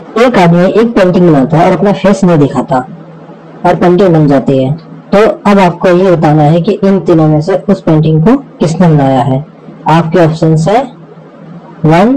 एक आदमी एक पेंटिंग बनाता है और अपना फेस नहीं दिखाता और पेंटिंग बन जाती है। तो अब आपको ये बताना है कि इन तीनों में से उस पेंटिंग को किसने बनाया है? आपके ऑप्शन है वन